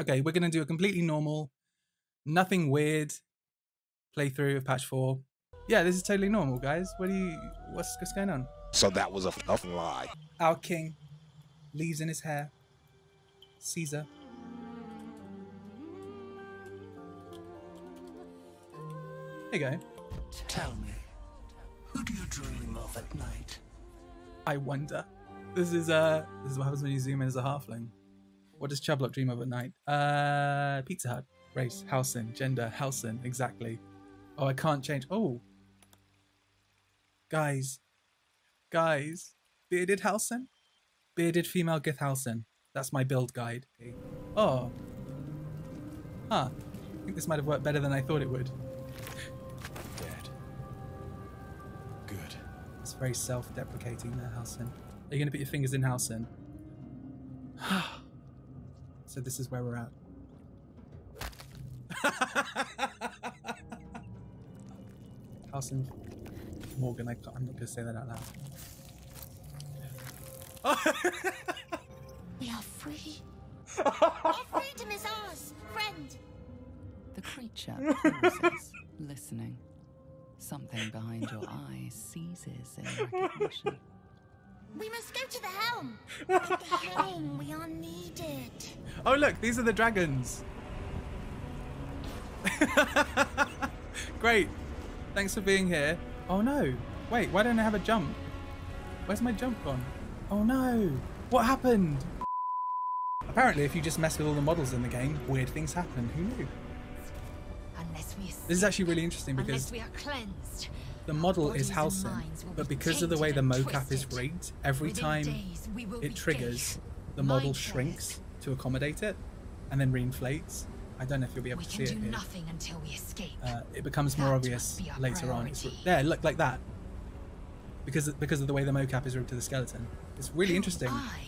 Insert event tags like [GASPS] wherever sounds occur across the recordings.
Okay, we're gonna do a completely normal, nothing weird playthrough of patch four. Yeah, this is totally normal, guys. What do you? What's, what's going on? So that was a fucking lie. Our king, leaves in his hair. Caesar. There you go. Tell me, who do you dream of at night? I wonder. This is uh this is what happens when you zoom in as a halfling. What does Chubblot dream of at night? Uh Pizza Hut. Race, Halsin, gender, Halsin, exactly. Oh, I can't change. Oh. Guys. Guys. Bearded Halsin? Bearded female Gith Halsin. That's my build guide. Oh. Huh. I think this might have worked better than I thought it would. Dead. Good. It's very self-deprecating there, Halsin. Are you going to put your fingers in Halsin? [SIGHS] [SIGHS] so this is where we're at. [LAUGHS] Halsin Morgan, I can't, I'm not going to say that out loud. [LAUGHS] We are free. [LAUGHS] Our freedom is ours, friend. The creature pauses, listening. Something behind your eyes seizes in recognition. We must go to the helm. At the helm, we are needed. Oh look, these are the dragons. [LAUGHS] Great. Thanks for being here. Oh no. Wait, why don't I have a jump? Where's my jump gone? Oh no. What happened? Apparently, if you just mess with all the models in the game, weird things happen. Who knew? Unless we This is actually really interesting because Unless we are cleansed. The model is Halsin, but because of the way the mocap is rigged, every time days, we will be it triggers, the model shrinks to accommodate it and then reinflates. I don't know if you'll be able We to see can it do here. nothing until we escape. uh, it becomes more obvious be later on. There, look like that. Because because of the way the mocap is rigged to the skeleton, it's really Who interesting. I?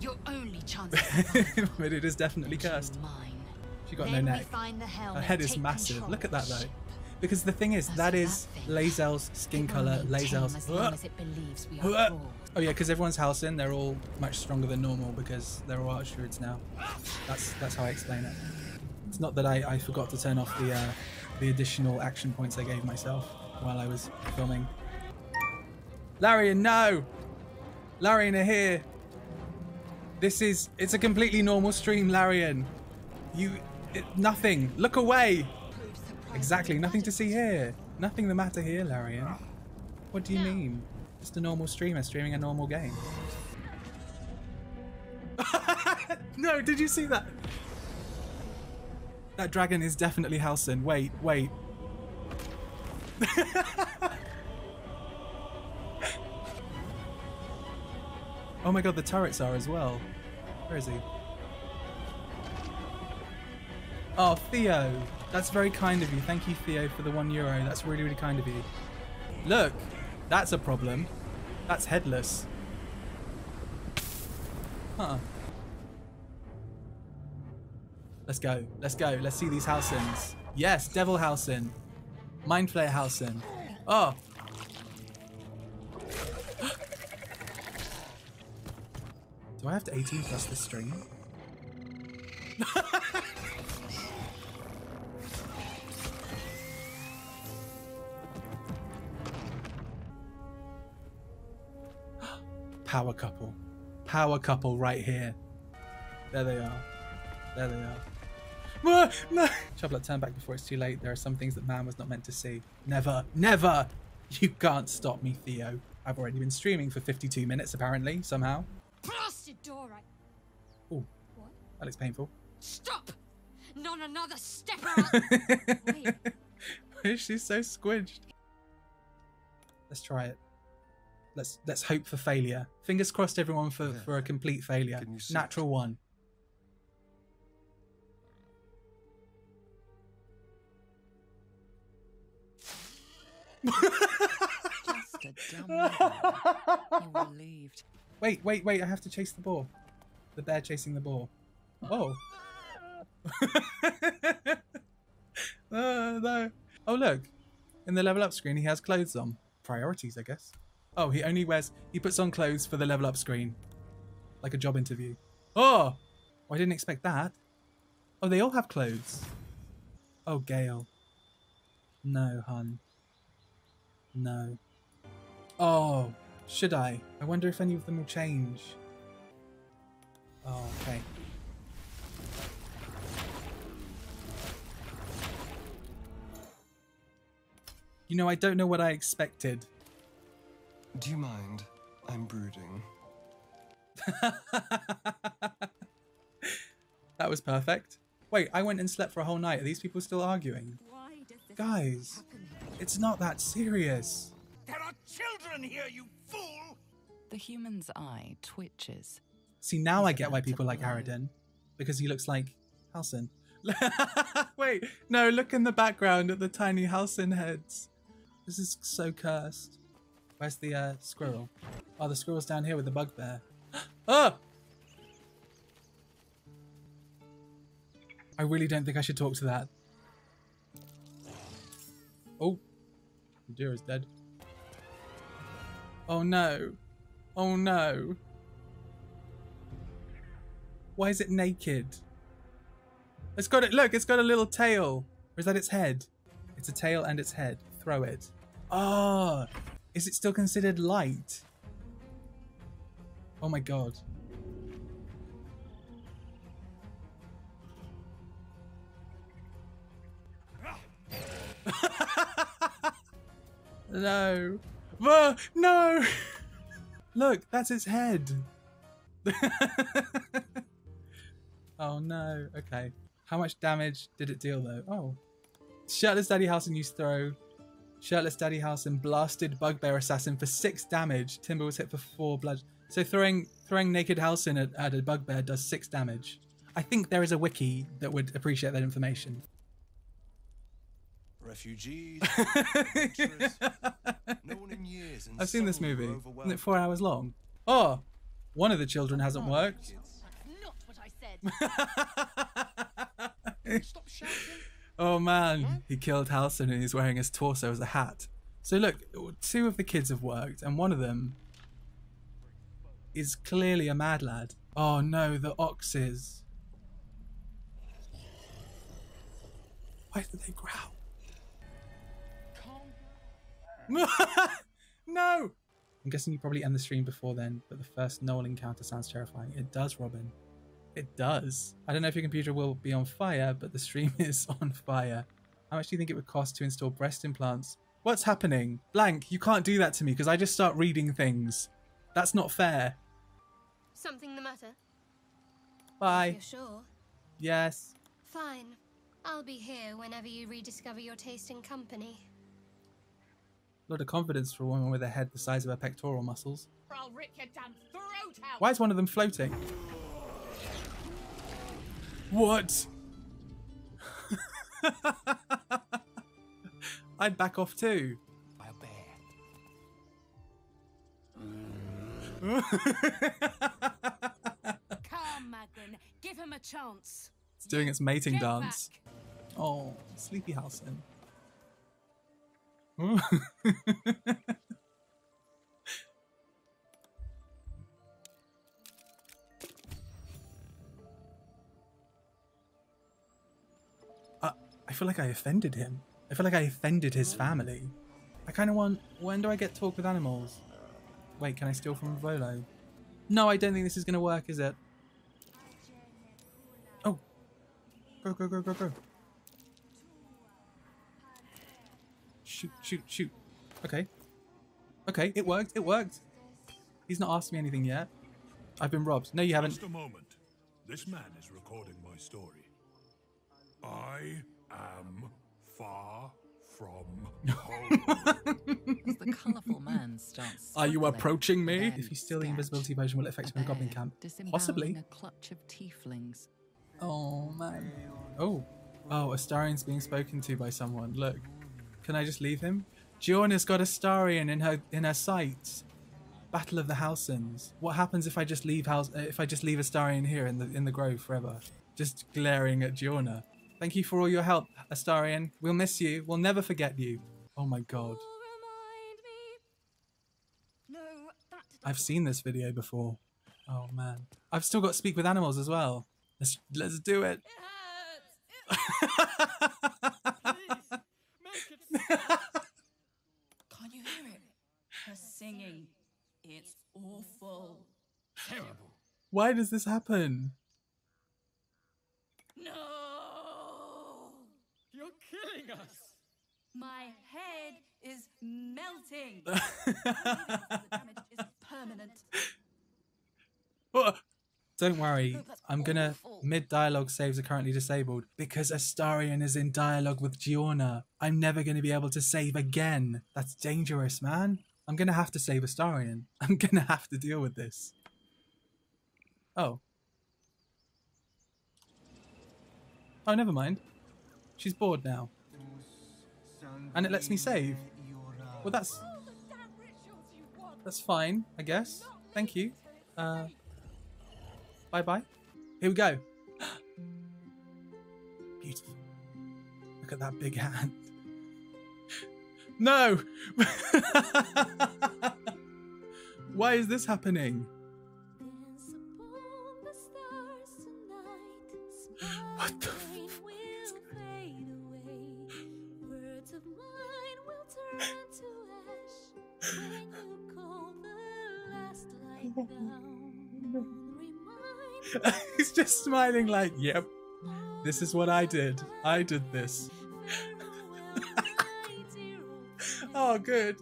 Your only chance [LAUGHS] but it is definitely cursed. Mine. She got then no neck. Her head is massive. Look at that though. Because the thing is, That's that for is that thing, skin color. maintain Lae'zel's. as as it believes we are called. Oh yeah, because everyone's Halsin, they're all much stronger than normal because they're all arch druids now. That's that's how I explain it. It's not that I, I forgot to turn off the uh, the additional action points I gave myself while I was filming. Larian, no! Larian are here. This is it's a completely normal stream, Larian. You it, nothing. Look away. Exactly, nothing to see here. Nothing the matter here, Larian. What do you mean? Just a normal streamer streaming a normal game. [LAUGHS] no, did you see that? That dragon is definitely Halsin. Wait, wait. [LAUGHS] oh my god, the turrets are as well. Where is he? Oh, Theo. That's very kind of you. Thank you, Theo, for the one euro. That's really, really kind of you. Look, that's a problem. That's headless. Huh. Let's go. Let's go. Let's see these Halsins. Yes, Devil Halsin. Mind Flayer Halsin. Oh. [GASPS] Do I have to 18 plus this stream? [LAUGHS] Power couple. Power couple right here. There they are. There they are. No, no. Turn back before it's too late. There are some things that man was not meant to see. Never, never. You can't stop me, Theo. I've already been streaming for 52 minutes, apparently, somehow. Blasted door, right? Oh, What? that looks painful. Stop! Not another step out! [LAUGHS] Wait. She's so squidged. Let's try it. Let's let's hope for failure. Fingers crossed, everyone, for, Yeah. for a complete failure. Can you see Natural one. Just a dumb man. You relieved. Wait, wait, wait! I have to chase the boar. The bear chasing the boar. Oh. [LAUGHS] oh no! Oh look! In the level up screen, he has clothes on. Priorities, I guess. Oh, he only wears. He puts on clothes for the level up screen, like a job interview. Oh, oh I didn't expect that. Oh, they all have clothes. Oh, Gale. No, hun. No. Oh, should I? I wonder if any of them will change. Oh, okay. You know, I don't know what I expected. Do you mind? I'm brooding. [LAUGHS] That was perfect. Wait, I went and slept for a whole night. Are these people still arguing? Why does this Guys, happen? it's not that serious. There are children here, you fool! The human's eye twitches. See, now I Is it get why people like blow? Aradin. Because he looks like Halsin. [LAUGHS] Wait, no, look in the background at the tiny Halsin heads. This is so cursed. Where's the uh, squirrel? Oh, the squirrel's down here with the bugbear. [GASPS] oh! I really don't think I should talk to that. Oh. The Deer is dead. Oh no. Oh no. Why is it naked? It's got it. Look, it's got a little tail. Or is that its head? It's a tail and its head. Throw it. Oh, is it still considered light? Oh my god. [LAUGHS] no. Ah, no. [LAUGHS] Look, that's its head. [LAUGHS] oh no. Okay. How much damage did it deal though? Oh. Shirtless Daddy Halsin use throw. Shirtless Daddy Halsin blasted Bugbear Assassin for six damage. Timber was hit for four blood. So throwing throwing Naked Halsin at, at a Bugbear does six damage. I think there is a wiki that would appreciate that information. Refugees, no one in years. I've seen this movie. Isn't it four hours long? Oh, one of the children hasn't worked. Not what I said. [LAUGHS] Stop shouting. Oh man, he killed Halsin and he's wearing his torso as a hat. So look, two of the kids have worked, and one of them is clearly a mad lad. Oh no, the oxes. Why do they growl? [LAUGHS] no! I'm guessing you probably end the stream before then, but the first Noel encounter sounds terrifying. It does, Robin. It does. I don't know if your computer will be on fire, but the stream [LAUGHS] is on fire. How much do you think it would cost to install breast implants? What's happening? Blank, you can't do that to me because I just start reading things. That's not fair. Something the matter? Bye. You're sure? Yes. Fine. I'll be here whenever you rediscover your taste in company. A lot of confidence for a woman with a head the size of her pectoral muscles. I'll rip your damn throat out. Why is one of them floating? What? [LAUGHS] I'd back off too. By a bear. Come, Magrin, give him a chance. It's doing its mating Get dance. back. Oh, Sleepy Halsin. uh, [LAUGHS] feel like I offended him. I feel like I offended his family. I kind of want. When do I get talk with animals? Wait, can I steal from Volo? No, I don't think this is going to work, is it? Oh. Go, go, go, go, go. Shoot, shoot, shoot. Okay. Okay, it worked, it worked. He's not asked me anything yet. I've been robbed. No, you haven't. Just a moment. This man is recording my story. I am far from [LAUGHS] home. As the colourful man starts. Are you approaching me? If you steal the invisibility potion, will it affect a him in Goblin bear Camp? Possibly. A clutch of tieflings. Oh, man. Oh. Oh, Astarion's being spoken to by someone. Look. Can I just leave him? Giorna's got Astarion in her in her sights. Battle of the Halsins. What happens if I just leave House uh, if I just leave Astarion here in the in the grove forever? Just glaring at Giorna. Thank you for all your help, Astarion. We'll miss you. We'll never forget you. Oh my god. I've seen this video before. Oh man. I've still got to speak with animals as well. Let's let's do it. Can't you hear it? Her singing. It's awful. Terrible. Why does this happen? No! You're killing us. My head is melting. [LAUGHS] the damage is permanent. Don't worry, I'm gonna mid dialogue saves are currently disabled because Astarion is in dialogue with Giorna. I'm never gonna be able to save again. That's dangerous, man. I'm gonna have to save Astarion. [LAUGHS] I'm gonna have to deal with this. Oh. Oh, never mind. She's bored now. And it lets me save. Well, that's that's fine, I guess. Thank you. Uh, bye bye. Here we go. [GASPS] Beautiful. Look at that big hand. [LAUGHS] No! [LAUGHS] Why is this happening? What the [LAUGHS] He's just smiling like, yep, this is what I did. I did this. [LAUGHS] Oh, good.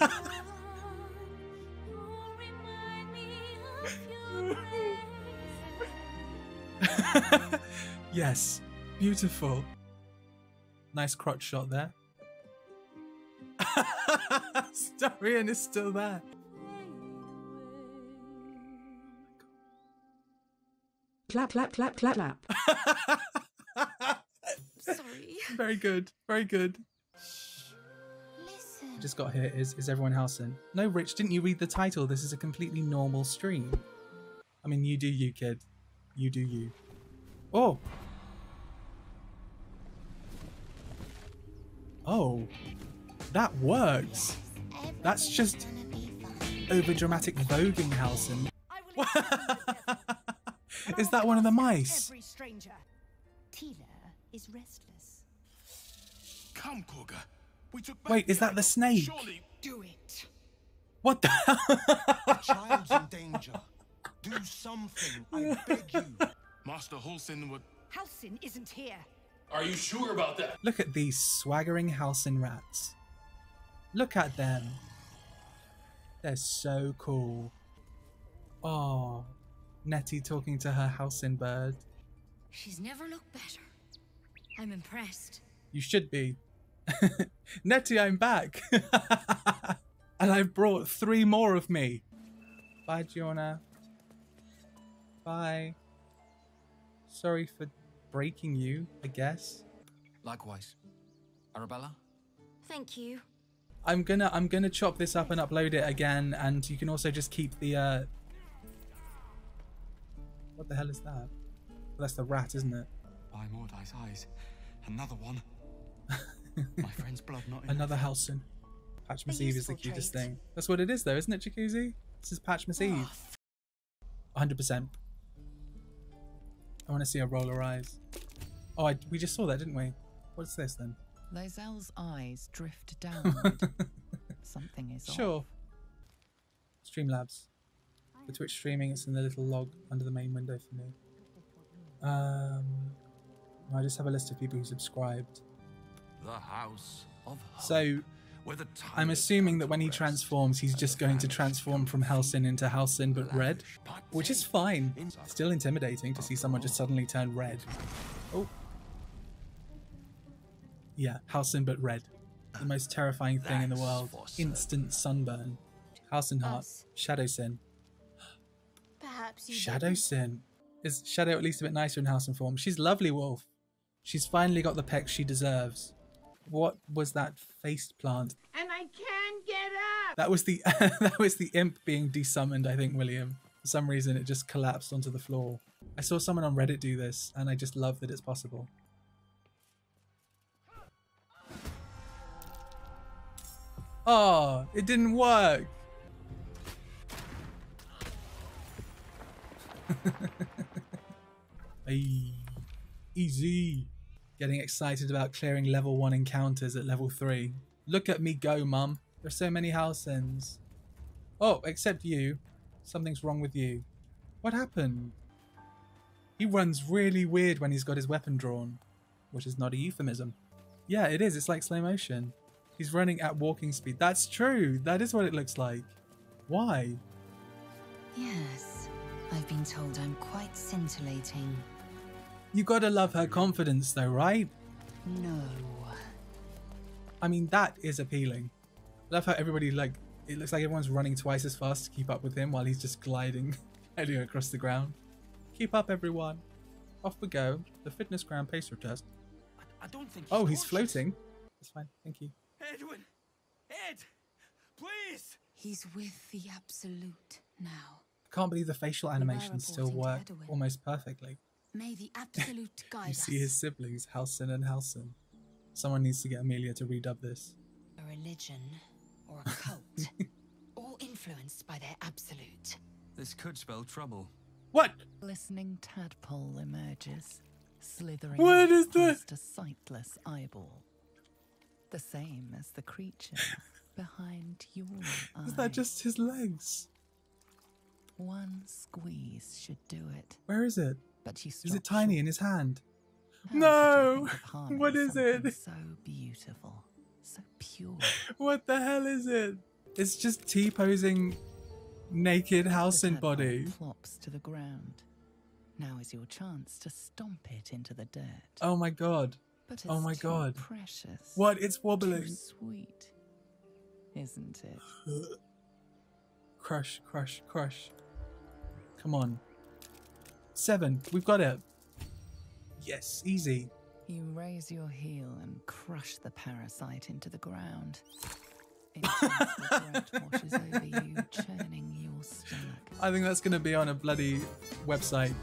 [LAUGHS] yes, beautiful. Nice crotch shot there. [LAUGHS] Starion is still there. Clap, clap, clap, clap, clap. Sorry. [LAUGHS] Very good, very good. Listen. Just got here. Is is everyone else in? No, Rich, didn't you read the title? This is a completely normal stream. I mean, you do you, kid. You do you. Oh. Oh. That works. That's just gonna be fine. over dramatic voguing Halsin. [LAUGHS] Is that one of the mice? every is restless. Come, Korga. We took Wait, is that the snake? Surely. Do it. What the The [LAUGHS] child's in danger. Do something, I beg you. Master Halsin would. Halsin isn't here. Are you sure about that? Look at these swaggering Halsin rats. Look at them. They're so cool. Oh, Nettie talking to her Halsin bird. She's never looked better. I'm impressed. You should be. [LAUGHS] Nettie, I'm back. [LAUGHS] and I've brought three more of me. Bye, Giorna. Bye. Sorry for breaking you, I guess. Likewise. Arabella? Thank you. I'm gonna I'm gonna chop this up and upload it again, and you can also just keep the uh What the hell is that? That's the rat, isn't it? By Mordai's eyes. Another one. [LAUGHS] My friend's blood not in Another Halsin. Patchmas A Eve is the cutest trait. thing. That's what it is though, isn't it, Jacuzzi? This is Patchmas Eve. 100%. I want to see her roll her eyes. Oh, I, we just saw that, didn't we? What's this then? Lae'zel's eyes drift [LAUGHS] downward. Something is off. Sure. Streamlabs. For Twitch streaming, it's in the little log under the main window for me. Um, I just have a list of people who subscribed. The house of Hope, So where the I'm assuming that when he transforms, he's just going to transform from to Halsin into Halsin but red, which is fine. Still intimidating to see someone just suddenly turn red. Oh. Yeah, Halsin but red. The ah, most terrifying thing in the world. Instant sunburn. Halsin Heart. Shadow Sin. Perhaps you Shadow didn't. Sin. Is Shadow at least a bit nicer in Halsin form? She's lovely, Wolf. She's finally got the pecs she deserves. What was that face plant? And I can't get up. That was the [LAUGHS] that was the imp being desummoned, I think, William. For some reason it just collapsed onto the floor. I saw someone on Reddit do this and I just love that it's possible. Oh, it didn't work. [LAUGHS] Ay. Easy. Getting excited about clearing level 1 encounters at level 3. Look at me go, mum. There's so many Halsins. Oh, except you. Something's wrong with you. What happened? He runs really weird when he's got his weapon drawn, which is not a euphemism. Yeah, it is. It's like slow motion. He's running at walking speed. That's true. That is what it looks like. Why? Yes, I've been told I'm quite scintillating. You gotta love her confidence though, right? No. I mean, that is appealing. I love how everybody, like, it looks like everyone's running twice as fast to keep up with him while he's just gliding, [LAUGHS] heading across the ground. Keep up, everyone. Off we go. The fitness ground pacer test. I don't think. Oh, he's floating. That's fine. Thank you. He's with the Absolute now. I can't believe the facial animations still reporting work almost perfectly. May the [LAUGHS] Absolute guide You us. see his siblings, Halsin and Halsin. Someone needs to get Amelia to redub this. A religion or a cult, [LAUGHS] all influenced by their Absolute. This could spell trouble. What? Listening tadpole emerges, slithering What is that? past a sightless eyeball. The same as the creature [LAUGHS] behind your eye. Is that just his legs? One squeeze should do it. Where is it? But you Is it tiny short. in his hand? How No! think of [LAUGHS] harming What is it? So beautiful, so pure. [LAUGHS] What the hell is it? It's just T posing naked Halsin tadpole body. Plops to the ground. Now is your chance to stomp it into the dirt. Oh my god. But oh it's Oh my god. precious. What? It's Too wobbling. sweet, isn't it? [LAUGHS] Crush, crush, crush. Come on. Seven. We've got it. Yes, easy. You raise your heel and crush the parasite into the ground. Intense [LAUGHS] regret washes over you, churning your stomach. I think that's going to be on a bloody website